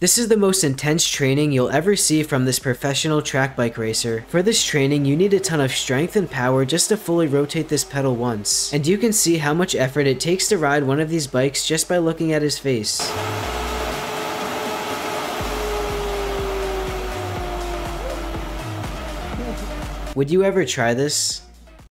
This is the most intense training you'll ever see from this professional track bike racer. For this training, you need a ton of strength and power just to fully rotate this pedal once. And you can see how much effort it takes to ride one of these bikes just by looking at his face. Would you ever try this?